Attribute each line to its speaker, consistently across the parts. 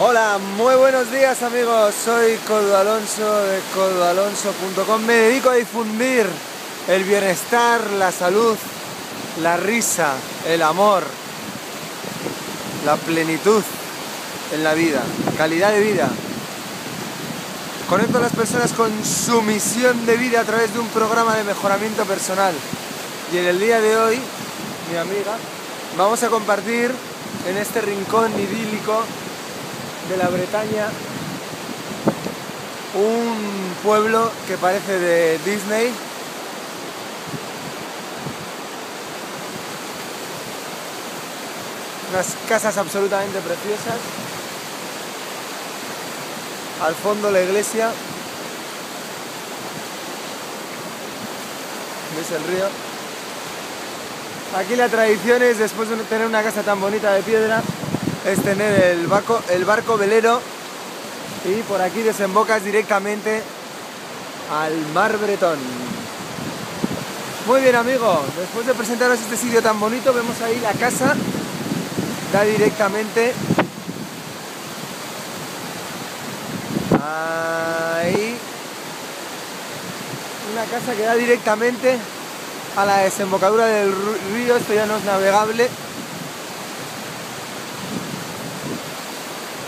Speaker 1: Hola, muy buenos días amigos, soy Codo Alonso de codoalonso.com. Me dedico a difundir el bienestar, la salud, la risa, el amor, la plenitud en la vida, calidad de vida. Conecto a las personas con su misión de vida a través de un programa de mejoramiento personal. Y en el día de hoy, mi amiga, vamos a compartir en este rincón idílico de la Bretaña un pueblo que parece de Disney. Unas casas absolutamente preciosas. Al fondo la iglesia. ¿Veis el río? Aquí la tradición es, después de tener una casa tan bonita de piedra, es tener el barco, el barco velero y por aquí desembocas directamente al mar bretón. Muy bien amigos, después de presentaros este sitio tan bonito, vemos ahí la casa, da directamente ahí. Una casa que da directamente a la desembocadura del río, esto ya no es navegable,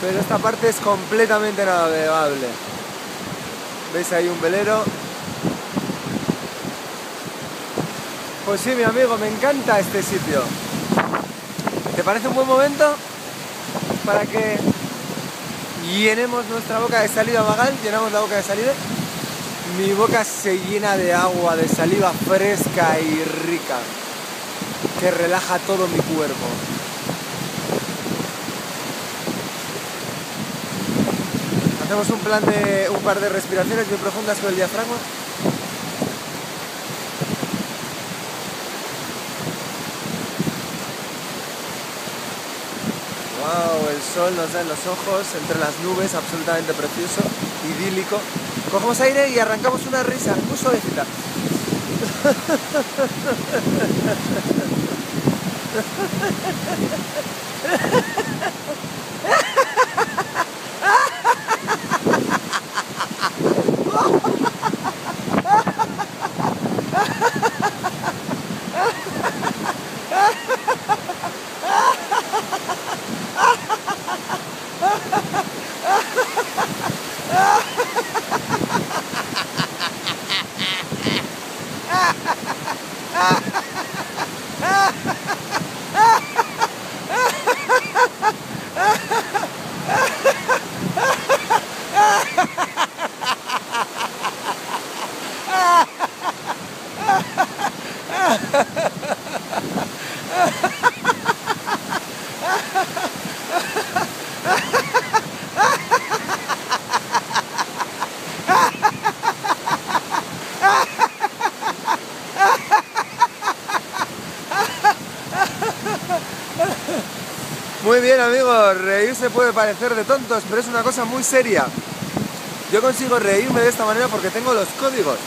Speaker 1: pero esta parte es completamente navegable. ¿Veis ahí un velero? Pues sí, mi amigo, me encanta este sitio. ¿Te parece un buen momento para que llenemos nuestra boca de salida vagal? Llenamos la boca de salida. Mi boca se llena de agua, de saliva fresca y rica, que relaja todo mi cuerpo. Hacemos un plan de un par de respiraciones muy profundas con el diafragma. Wow, el sol nos da en los ojos, entre las nubes, absolutamente precioso, idílico. Cogemos aire y arrancamos una risa muy suavecita. Muy bien amigos, reírse puede parecer de tontos, pero es una cosa muy seria. Yo consigo reírme de esta manera porque tengo los códigos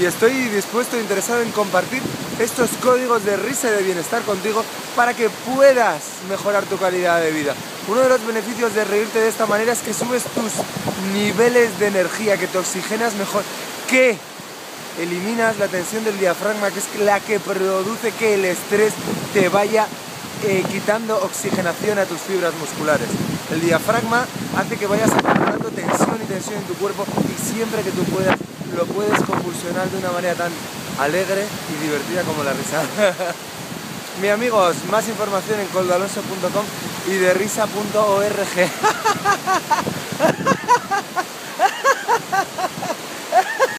Speaker 1: y estoy dispuesto e interesado en compartir estos códigos de risa y de bienestar contigo para que puedas mejorar tu calidad de vida. Uno de los beneficios de reírte de esta manera es que subes tus niveles de energía, que te oxigenas mejor, que eliminas la tensión del diafragma, que es la que produce que el estrés te vaya eh, quitando oxigenación a tus fibras musculares. El diafragma hace que vayas acumulando tensión y tensión en tu cuerpo y siempre que tú puedas lo puedes convulsionar de una manera tan alegre y divertida como la risa. Mi amigos, más información en coldalonso.com y de risa.org.